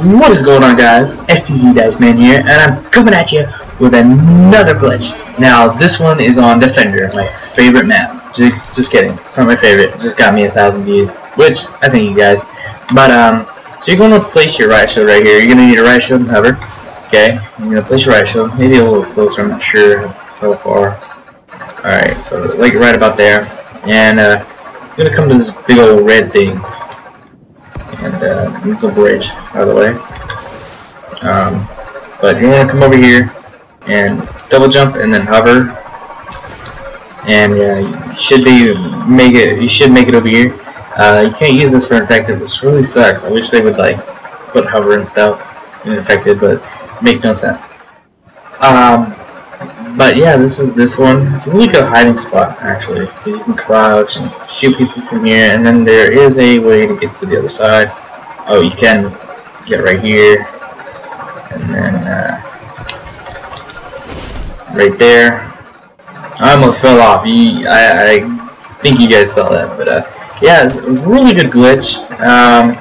What is going on guys? STZ Dice Man here, and I'm coming at you with another glitch. Now, this one is on Defender, my favorite map. Just, just kidding, it's not my favorite, it just got me a thousand views, which, I thank you guys. But, um, so you're going to place your riot shield right here. You're going to need a riot shield and hover. Okay, I'm to place your riot shield, maybe a little closer, I'm not sure how far. Alright, so like right about there. And, uh, going to come to this big old red thing and uh, it's a bridge, by the way. Um, but you want to come over here and double jump and then hover, and uh, you should be make it. You should make it over here. Uh, you can't use this for infected, which really sucks. I wish they would like put hover and stuff in infected, but make no sense. Um, but yeah, this is this one. It's a really good hiding spot actually. You can crouch and shoot people from here, and then there is a way to get to the other side. Oh, you can get right here, and then uh, right there. I almost fell off. You, I, I think you guys saw that, but uh, yeah, it's a really good glitch. Um,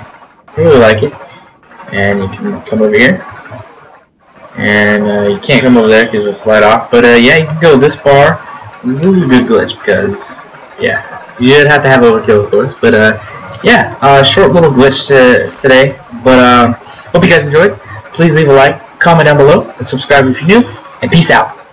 really like it. And you can come over here and uh, you can't come over there because it'll slide off. But uh, yeah, you can go this far. Really good glitch because yeah, you did have to have overkill of course. But uh, yeah, uh, short little glitch to, today. But um, hope you guys enjoyed. Please leave a like, comment down below, and subscribe if you're new. And peace out.